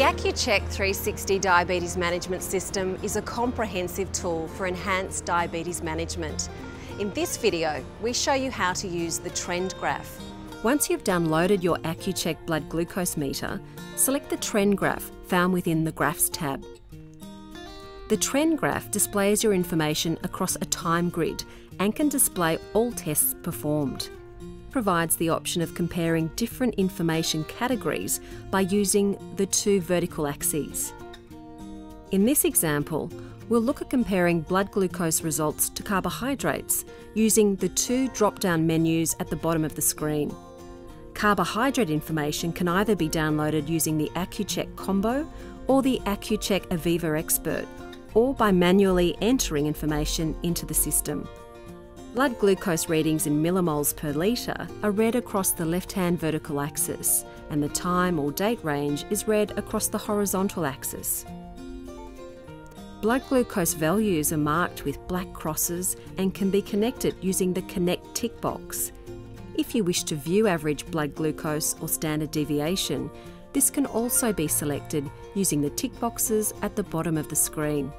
The Accu-Chek 360 Diabetes Management System is a comprehensive tool for enhanced diabetes management. In this video, we show you how to use the trend graph. Once you've downloaded your Accu-Chek blood glucose meter, select the trend graph found within the Graphs tab. The trend graph displays your information across a time grid and can display all tests performed provides the option of comparing different information categories by using the two vertical axes. In this example, we'll look at comparing blood glucose results to carbohydrates using the two drop-down menus at the bottom of the screen. Carbohydrate information can either be downloaded using the Accu-Chek Combo or the Accu-Chek Aviva Expert, or by manually entering information into the system. Blood glucose readings in millimoles per litre are read across the left-hand vertical axis and the time or date range is read across the horizontal axis. Blood glucose values are marked with black crosses and can be connected using the Connect tick box. If you wish to view average blood glucose or standard deviation, this can also be selected using the tick boxes at the bottom of the screen.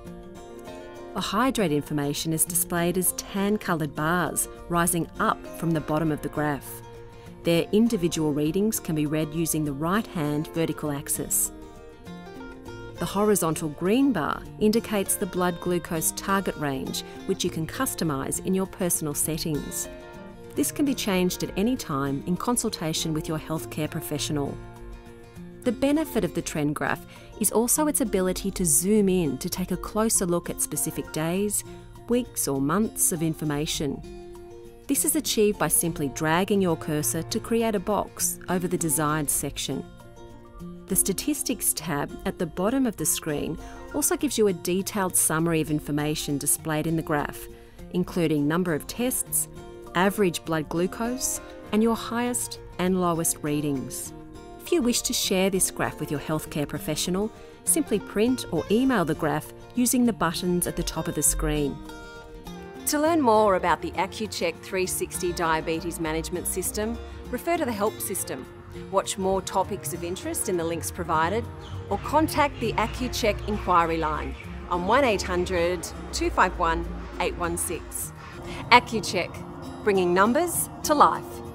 The hydrate information is displayed as tan coloured bars rising up from the bottom of the graph. Their individual readings can be read using the right hand vertical axis. The horizontal green bar indicates the blood glucose target range, which you can customise in your personal settings. This can be changed at any time in consultation with your healthcare professional. The benefit of the trend graph is also its ability to zoom in to take a closer look at specific days, weeks, or months of information. This is achieved by simply dragging your cursor to create a box over the desired section. The Statistics tab at the bottom of the screen also gives you a detailed summary of information displayed in the graph, including number of tests, average blood glucose, and your highest and lowest readings. If you wish to share this graph with your healthcare professional, simply print or email the graph using the buttons at the top of the screen. To learn more about the Accu-Chek 360 Diabetes Management System, refer to the Help System, watch more topics of interest in the links provided, or contact the Accu-Chek inquiry line on 1800 251 816. Accu-Chek, bringing numbers to life.